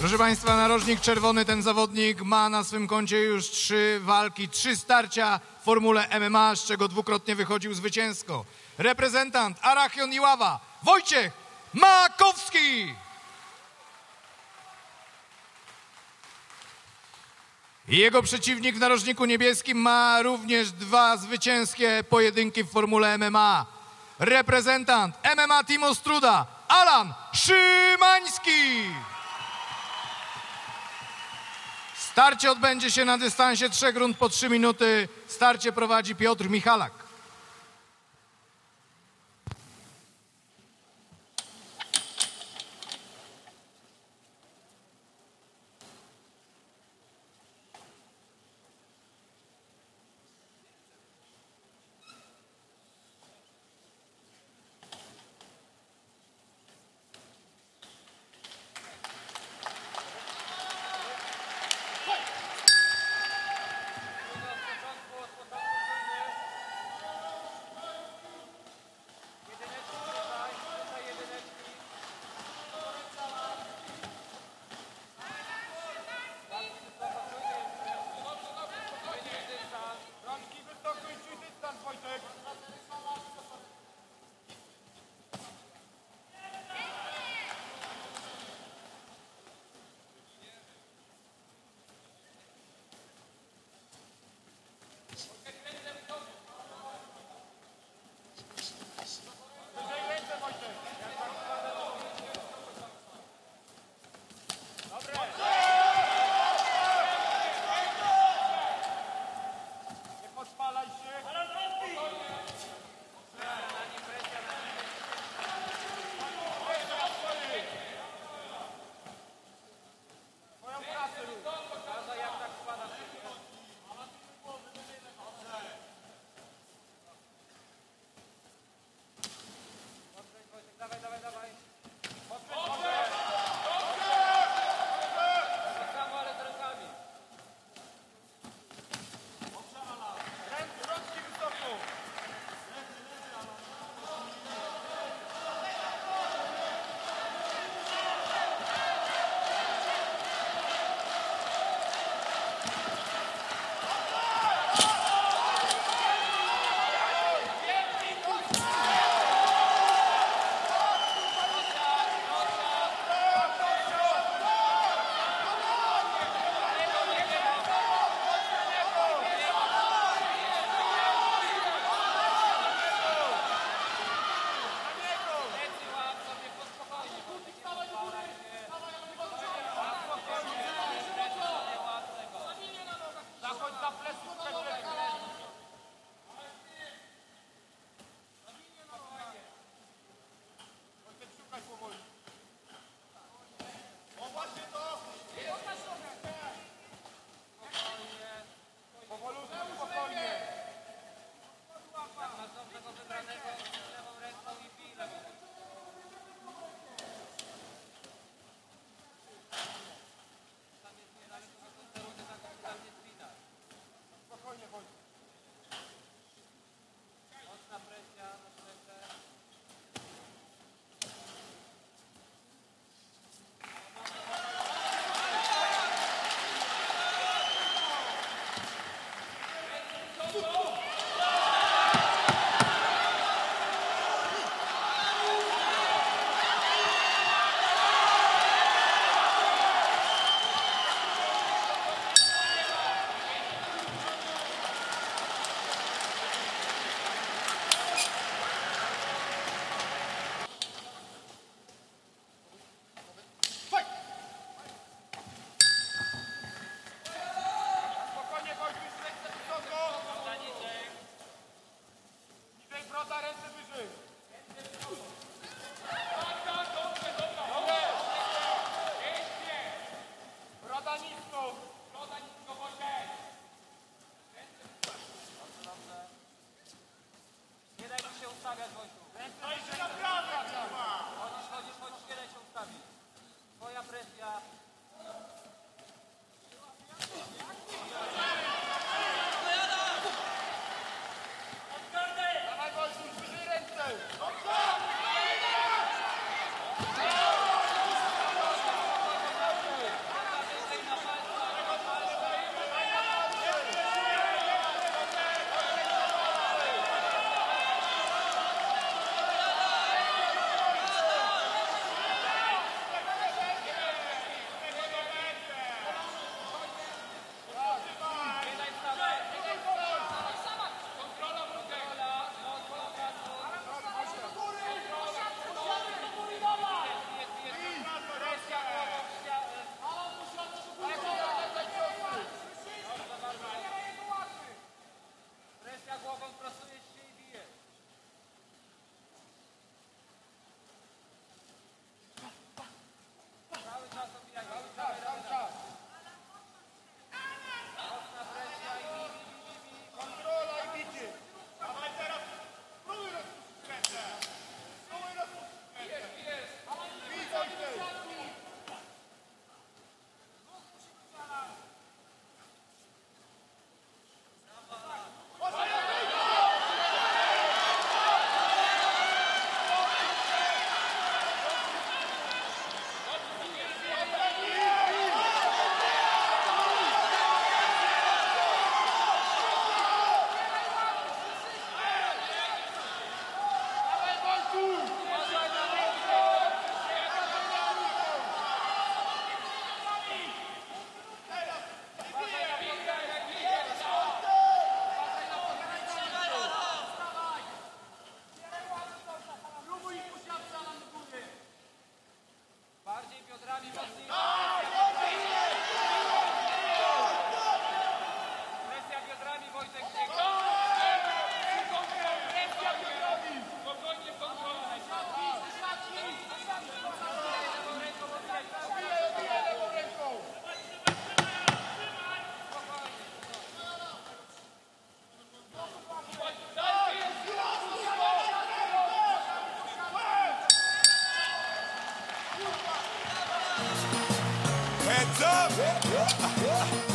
Proszę Państwa, narożnik czerwony, ten zawodnik ma na swym koncie już trzy walki, trzy starcia w formule MMA, z czego dwukrotnie wychodził zwycięsko. Reprezentant Arachion Iława, Wojciech Makowski! Jego przeciwnik w narożniku niebieskim ma również dwa zwycięskie pojedynki w formule MMA. Reprezentant MMA Team Ostruda, Alan Szymański! Starcie odbędzie się na dystansie trzech rund po trzy minuty. Starcie prowadzi Piotr Michalak. Ah, ah, ah.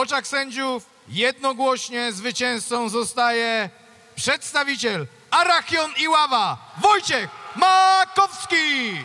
oczach sędziów jednogłośnie zwycięzcą zostaje przedstawiciel Arachion Iława, Wojciech Makowski.